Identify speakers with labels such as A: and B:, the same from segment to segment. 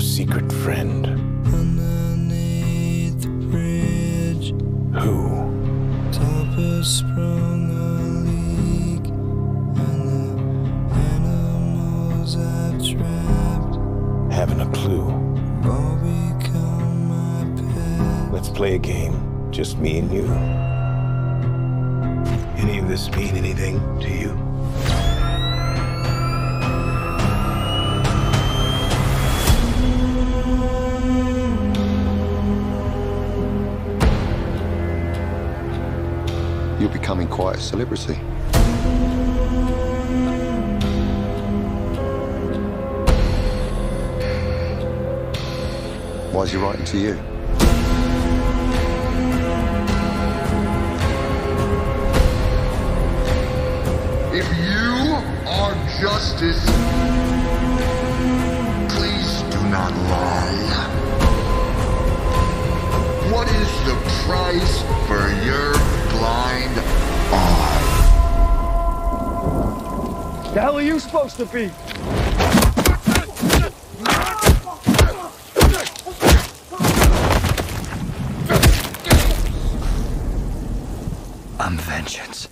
A: secret friend.
B: Underneath the bridge,
A: Who?
B: top has sprung a leak, and the animals I've trapped
A: Haven't a clue.
B: all become my pet.
A: Let's play a game. Just me and you. Any of this mean anything to you?
C: You're becoming quite a celebrity. Why is he writing to you?
D: If you are justice, please do not lie. What is the price for your
E: hell are you supposed to be? I'm vengeance.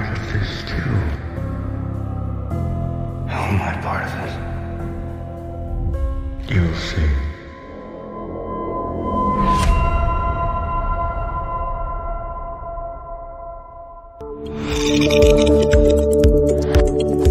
D: Part of this too.
E: How am I part of it?
D: You'll see.
B: Thank